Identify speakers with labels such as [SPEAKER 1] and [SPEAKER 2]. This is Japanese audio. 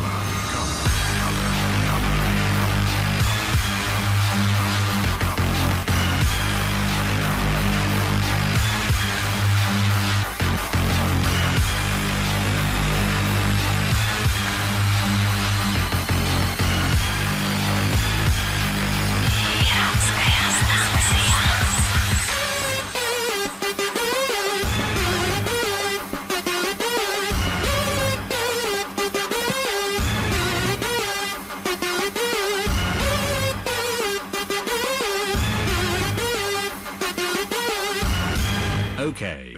[SPEAKER 1] Gracias. Okay.